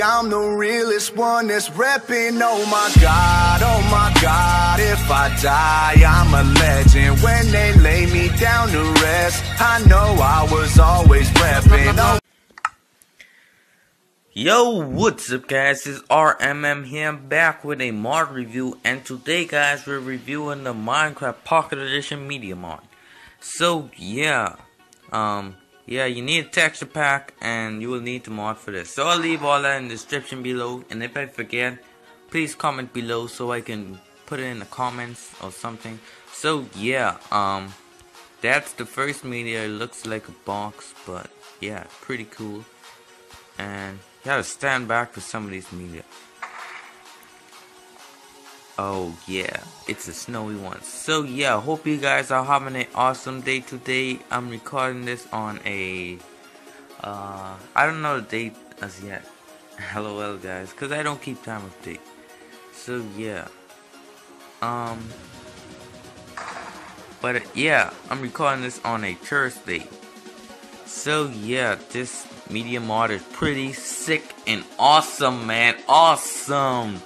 I'm the realest one that's reppin'. Oh my god, oh my god. If I die, I'm a legend. When they lay me down to rest, I know I was always reppin'. Oh Yo, what's up guys, it's RMM here, back with a mod review, and today guys, we're reviewing the Minecraft Pocket Edition Meteor Mod. So, yeah, um, yeah, you need a texture pack, and you will need the mod for this. So I'll leave all that in the description below, and if I forget, please comment below so I can put it in the comments or something. So, yeah, um, that's the first meteor, it looks like a box, but yeah, pretty cool. And you gotta stand back for some of these media. Oh yeah, it's a snowy one. So yeah, hope you guys are having an awesome day today. I'm recording this on a, uh, I don't know the date as yet. LOL guys, cause I don't keep time with date. So yeah, um, but yeah, I'm recording this on a Thursday. So yeah, this meteor mod is pretty sick and awesome, man. Awesome.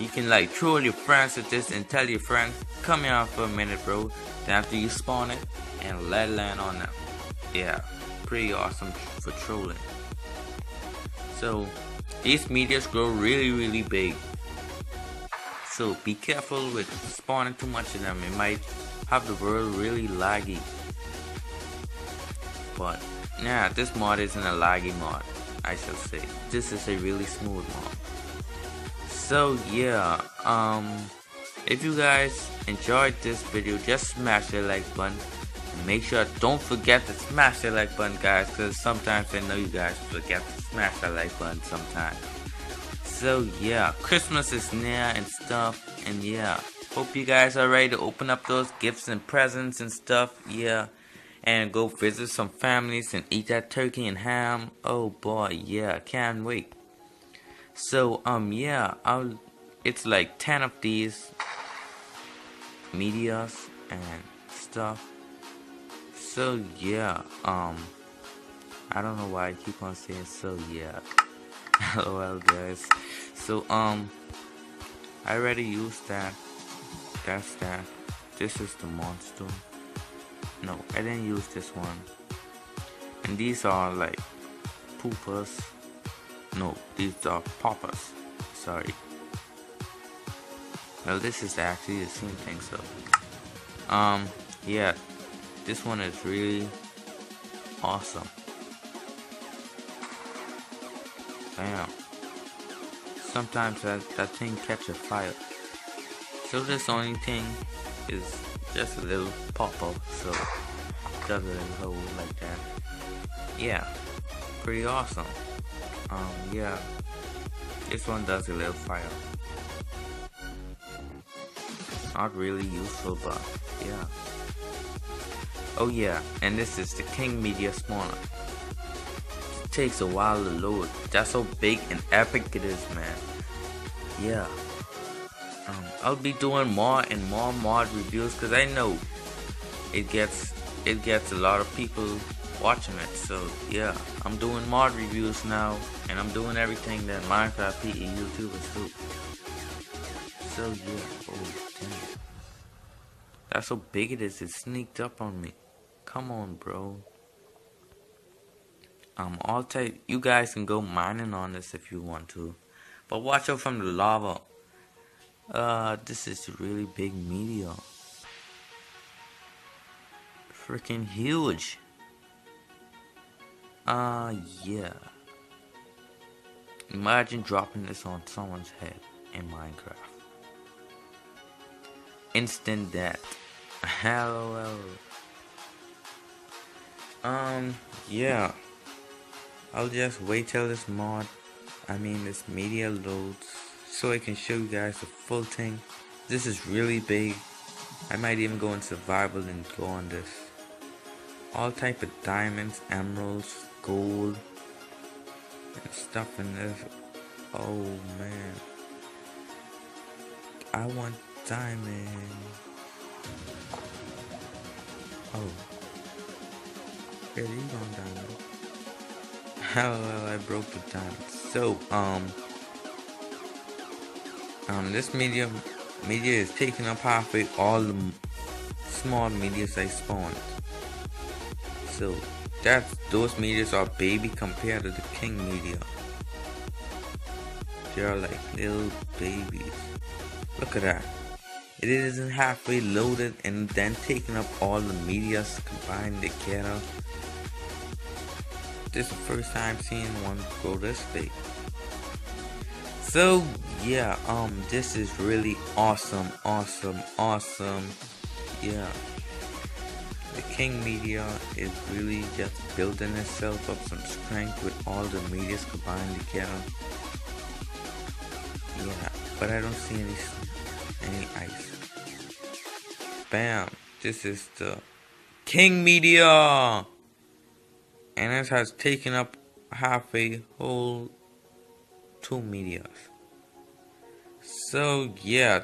You can like troll your friends with this and tell your friends, come here for a minute, bro. Then after you spawn it and let land on them. Yeah, pretty awesome for trolling. So these meteors grow really, really big. So be careful with spawning too much of them. It might have the world really laggy. But yeah, this mod isn't a laggy mod, I shall say. This is a really smooth mod. So yeah, um, if you guys enjoyed this video, just smash the like button. And make sure, don't forget to smash the like button guys, because sometimes I know you guys forget to smash the like button sometimes. So yeah, Christmas is near and stuff, and yeah, hope you guys are ready to open up those gifts and presents and stuff, yeah and go visit some families and eat that turkey and ham. Oh boy, yeah, can't wait. So um yeah, I'll it's like 10 of these meteors and stuff. So yeah, um I don't know why I keep on saying so yeah. well guys. So um I already used that. That's that. This is the monster. No, I didn't use this one. And these are like poopers. No, these are poppers. Sorry. Well, this is actually the same thing, so. Um, yeah. This one is really awesome. Damn. Sometimes that, that thing catches fire. So this only thing is just a little pop-up, so does it in hole like that. Yeah, pretty awesome. Um, yeah, this one does a little fire. Not really useful, but yeah. Oh yeah, and this is the King Meteor spawner. It takes a while to load. That's how big and epic it is, man. Yeah. Um, I'll be doing more and more mod reviews because I know it gets it gets a lot of people watching it. So yeah, I'm doing mod reviews now, and I'm doing everything that Minecraft PE YouTubers do. So yeah, oh damn, that's how big it is. It sneaked up on me. Come on, bro. Um, I'll tell you, guys can go mining on this if you want to, but watch out from the lava. Uh, this is really big meteor. Freaking huge. Uh, yeah. Imagine dropping this on someone's head in Minecraft. Instant death. Hello. Um, yeah. I'll just wait till this mod, I mean this meteor loads so I can show you guys the full thing. This is really big. I might even go in survival and go on this. All type of diamonds, emeralds, gold, and stuff in this. Oh man. I want diamond. Oh. Really on diamond. How well I broke the diamonds. So, um, um, this meteor meteor is taking up halfway all the small meteors I spawned. So, that's those meteors are baby compared to the king meteor. They're like little babies. Look at that. It isn't halfway loaded and then taking up all the meteors combined together. This is the first time seeing one go this big. So yeah, um, this is really awesome, awesome, awesome. Yeah, the King Meteor is really just building itself up some strength with all the meteors combined together. Yeah, but I don't see any any ice. Bam! This is the King Meteor, and it has taken up half a whole two meteors. So yeah,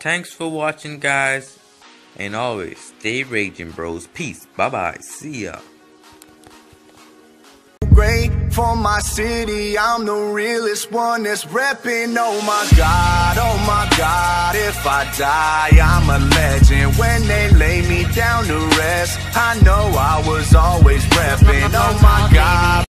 thanks for watching, guys, and always stay raging, bros. Peace. Bye bye. See ya great for my city. I'm the realest one that's repping. Oh my God, oh my God. If I die, I'm a legend. When they lay me down to rest, I know I was always repping. Oh my God.